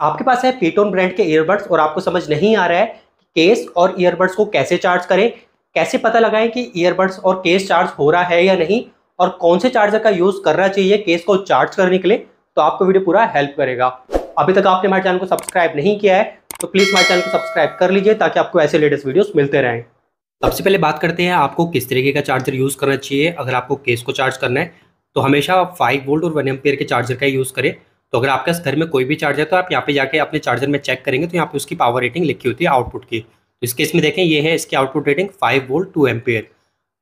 आपके पास है पीटोन ब्रांड के ईयरबड्स और आपको समझ नहीं आ रहा है केस और ईयरबड्स को कैसे चार्ज करें, कैसे पता लगाएँ कि ईयरबड्स और केस चार्ज हो रहा है या नहीं, और कौन से चार्जर का यूज़ करना चाहिए केस को चार्ज करने के लिए तो आपको वीडियो पूरा हेल्प करेगा। अभी तक आपने हमारे चैनल को सब्सक्राइब नहीं किया है तो प्लीज़ हमारे चैनल को सब्सक्राइब कर लीजिए ताकि आपको ऐसे लेटेस्ट वीडियोस मिलते रहें। सबसे पहले बात करते हैं आपको किस तरीके का चार्जर यूज़ करना चाहिए। अगर आपको केस को चार्ज करना है तो हमेशा फाइव वोल्ट और वन एम्पियर के चार्जर का यूज़ करें। तो अगर आपके घर में कोई भी चार्जर तो आप यहाँ पे जाके अपने चार्जर में चेक करेंगे तो यहाँ पे उसकी पावर रेटिंग लिखी होती है आउटपुट की। तो इस केस में देखें, ये है इसकी output rating five volt two ampere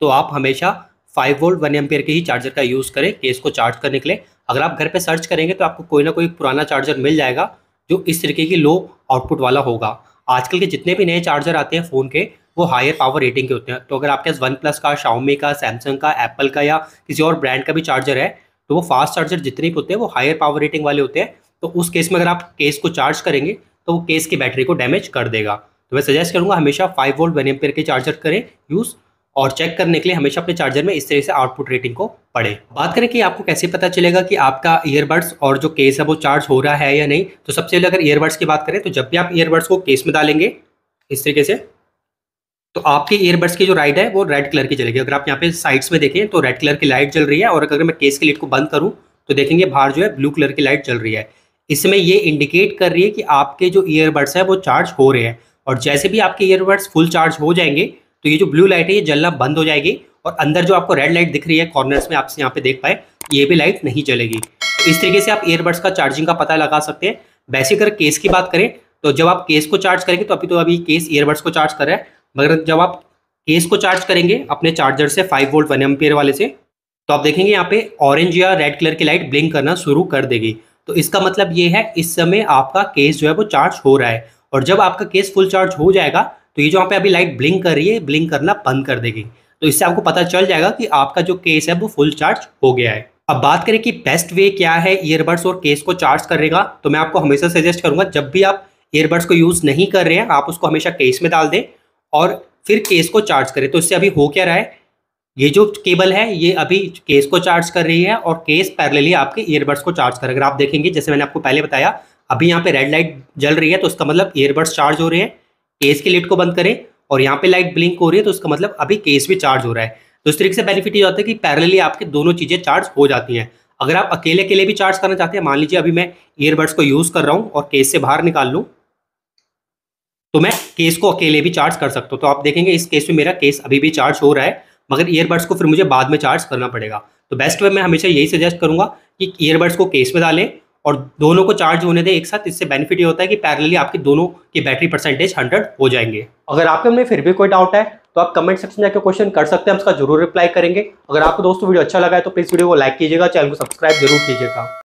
तो आप हमेशा फाइव वोल्ट वन एम्पेयर के ही चार्जर का यूज़ करें केस को चार्ज करने के लिए। अगर आप घर पर सर्च करेंगे तो आपको कोई ना कोई पुराना चार्जर मिल जाएगा, जो इस तरीके की लो आउटपुट वाला होगा। आजकल के जितने भी नए चार्जर आते हैं फ़ोन के, वो हायर पावर रेटिंग के होते हैं। तो अगर आपके पास वन प्लस का शाओमी का सैमसंग का एप्पल का या किसी और ब्रांड का भी चार्जर है तो वो फास्ट चार्जर जितने भी होते हैं, वो हायर पावर रेटिंग वाले होते हैं तो उस केस में अगर आप केस को चार्ज करेंगे तो वो केस की बैटरी को डैमेज कर देगा। तो मैं सजेस्ट करूँगा हमेशा फाइव वोल्ट वन एम्पेयर के चार्जर करें यूज़ और चेक करने के लिए हमेशा अपने चार्जर में इस तरह से आउटपुट रेटिंग को पढ़े। बात करें कि आपको कैसे पता चलेगा कि आपका ईयरबड्स और जो केस है वो चार्ज हो रहा है या नहीं तो सबसे पहले अगर ईयरबड्स की बात करें तो जब भी आप ईयरबड्स को केस में डालेंगे, इस तरीके से तो आपके ईयरबड्स की जो लाइट है, वो रेड कलर की चलेगी अगर आप यहाँ पे साइड्स में देखें तो रेड कलर की लाइट जल रही है और अगर मैं केस की लाइट को बंद करूँ तो देखेंगे बाहर जो है ब्लू कलर की लाइट जल रही है। इसमें ये इंडिकेट कर रही है कि आपके जो ईयरबड्स है, वो चार्ज हो रहे हैं। और जैसे भी आपके ईयरबड्स फुल चार्ज हो जाएँगे तो ये जो ब्लू लाइट है, ये जलना बंद हो जाएगी और अंदर जो आपको रेड लाइट दिख रही है कॉर्नर्स में, आप यहाँ पे देख पाए, ये भी लाइट नहीं चलेगी तो इस तरीके से आप ईयरबड्स का चार्जिंग का पता लगा सकते हैं। वैसे अगर केस की बात करें तो जब आप केस को चार्ज करेंगे तो अभी तो अभी केस ईयरबड्स को चार्ज कर रहा है। मगर जब आप केस को चार्ज करेंगे, अपने चार्जर से फाइव वोल्ट वन एम्पियर वाले से तो आप देखेंगे यहाँ पे ऑरेंज या रेड कलर की लाइट ब्लिंक करना शुरू कर देगी। तो इसका मतलब ये है, इस समय आपका केस जो है वो चार्ज हो रहा है। और जब आपका केस फुल चार्ज हो जाएगा तो ये जो यहाँ पे अभी लाइट ब्लिंक कर रही है ब्लिंक करना बंद कर देगी। तो इससे आपको पता चल जाएगा कि आपका जो केस है वो फुल चार्ज हो गया है। अब बात करें कि बेस्ट वे क्या है ईयरबड्स और केस को चार्ज करेगा तो मैं आपको हमेशा सजेस्ट करूँगा, जब भी आप ईयरबड्स को यूज़ नहीं कर रहे हैं, आप उसको हमेशा केस में डाल दें। और फिर केस को चार्ज करें। तो इससे अभी हो क्या रहा है? ये जो केबल है, ये अभी केस को चार्ज कर रही है और केस पैरेलली आपके ईयरबड्स को चार्ज कर अगर आप देखेंगे, जैसे मैंने आपको पहले बताया, अभी यहाँ पे रेड लाइट जल रही है तो उसका मतलब ईयरबड्स चार्ज हो रहे हैं। केस की लिट को बंद करें और यहाँ पे लाइट ब्लिंक हो रही है तो उसका मतलब अभी केस भी चार्ज हो रहा है। तो इस तरीके से बेनिफिट ये होता है कि पैरेलली आपके दोनों चीज़ें चार्ज हो जाती हैं। अगर आप अकेले अकेले भी चार्ज करना चाहते हैं, मान लीजिए अभी मैं ईयरबड्स को यूज़ कर रहा हूँ और केस से बाहर निकाल लूँ तो मैं केस को अकेले भी चार्ज कर सकता हूँ। तो आप देखेंगे इस केस में मेरा केस अभी भी चार्ज हो रहा है, मगर ईयरबड्स को फिर मुझे बाद में चार्ज करना पड़ेगा। तो बेस्ट वे मैं हमेशा यही सजेस्ट करूँगा कि ईयरबड्स को केस में डालें और दोनों को चार्ज होने दें एक साथ। इससे बेनिफिट ये होता है कि पैरेलली आपकी दोनों की बैटरी परसेंटेज हंड्रेड हो जाएँगे। अगर आपके में फिर भी कोई डाउट है तो आप कमेंट सेक्शन में जाकर क्वेश्चन कर सकते हैं, हम उसका ज़रूर रिप्लाई करेंगे। अगर आपको दोस्तों वीडियो अच्छा लगा है तो प्लीज़ वीडियो को लाइक कीजिएगा चैनल को सब्सक्राइब ज़रूर कीजिएगा।